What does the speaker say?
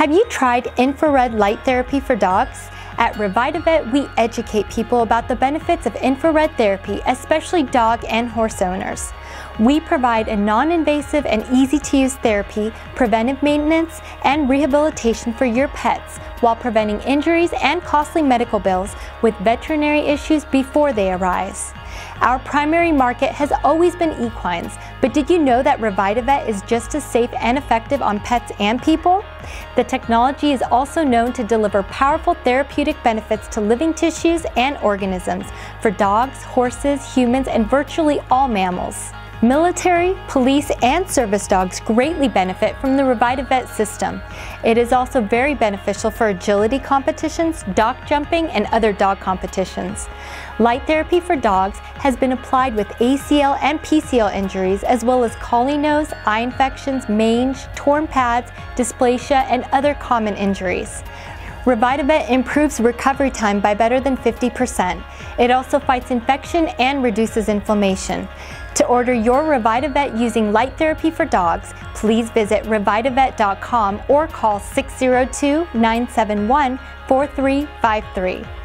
Have you tried infrared light therapy for dogs? At Revitavet, we educate people about the benefits of infrared therapy, especially dog and horse owners. We provide a non-invasive and easy-to-use therapy, preventive maintenance, and rehabilitation for your pets while preventing injuries and costly medical bills with veterinary issues before they arise. Our primary market has always been equines, but did you know that Revitavet is just as safe and effective on pets and people? The technology is also known to deliver powerful therapeutic benefits to living tissues and organisms for dogs, horses, humans, and virtually all mammals. Military, police, and service dogs greatly benefit from the Revitavet system. It is also very beneficial for agility competitions, dock jumping, and other dog competitions. Light therapy for dogs has been applied with ACL and PCL injuries, as well as collie nose, eye infections, mange, torn pads, dysplasia, and other common injuries. Revitavet improves recovery time by better than 50%. It also fights infection and reduces inflammation. To order your Revitavet using light therapy for dogs, please visit revitavet.com or call 602 971 4353.